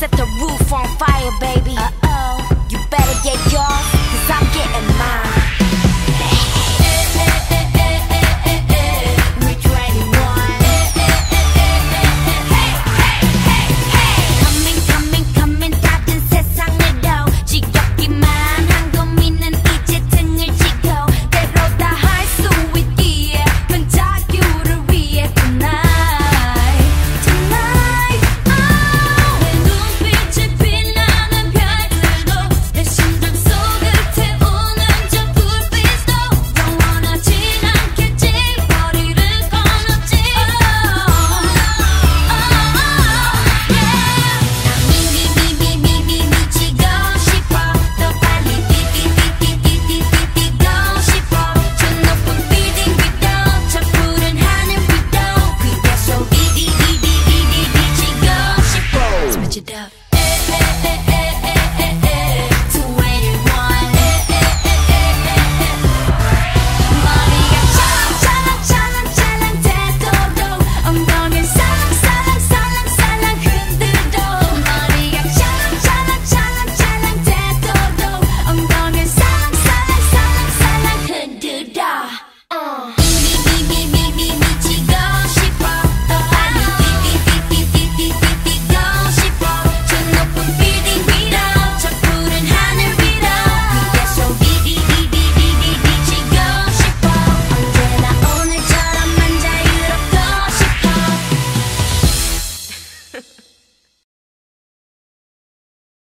set the roof on fire, baby. it up.